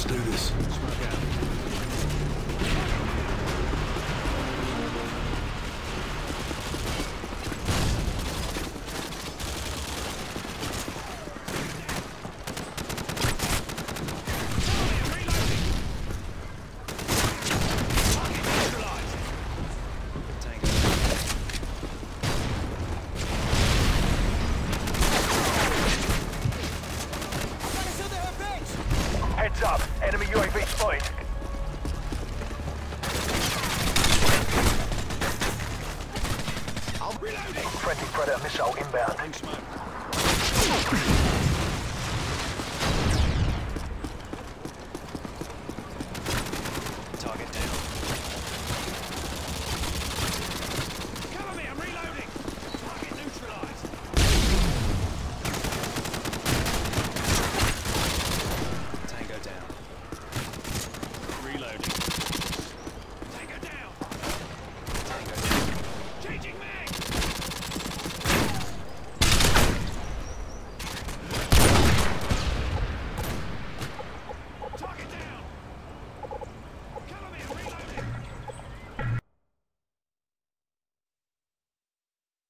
Let's do this. Heads up, enemy UAV spotted. I'm reloading. Friendly Predator missile inbound.